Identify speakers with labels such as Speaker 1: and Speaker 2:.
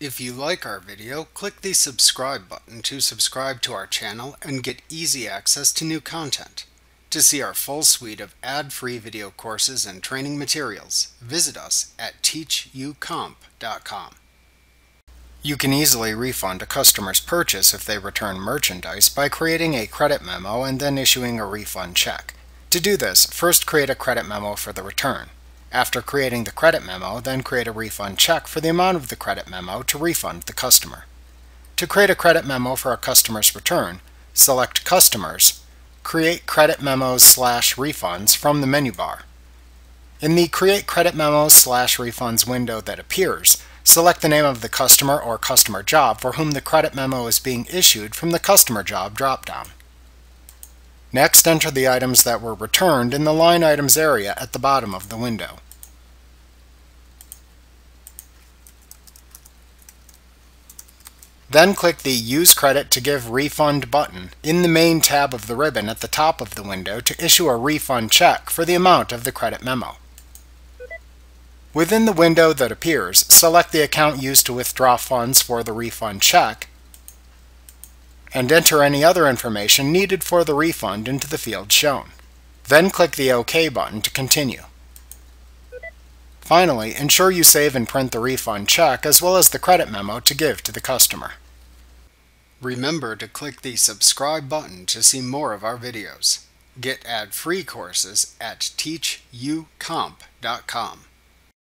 Speaker 1: If you like our video, click the subscribe button to subscribe to our channel and get easy access to new content. To see our full suite of ad-free video courses and training materials, visit us at teachucomp.com. You can easily refund a customer's purchase if they return merchandise by creating a credit memo and then issuing a refund check. To do this, first create a credit memo for the return. After creating the credit memo, then create a refund check for the amount of the credit memo to refund the customer. To create a credit memo for a customer's return, select Customers, Create Credit Memos slash Refunds from the menu bar. In the Create Credit Memos slash Refunds window that appears, select the name of the customer or customer job for whom the credit memo is being issued from the Customer Job dropdown. Next, enter the items that were returned in the Line Items area at the bottom of the window. Then click the Use Credit to Give Refund button in the Main tab of the ribbon at the top of the window to issue a refund check for the amount of the credit memo. Within the window that appears, select the account used to withdraw funds for the refund check and enter any other information needed for the refund into the field shown. Then click the OK button to continue. Finally, ensure you save and print the refund check as well as the credit memo to give to the customer. Remember to click the subscribe button to see more of our videos. Get ad-free courses at teachucomp.com.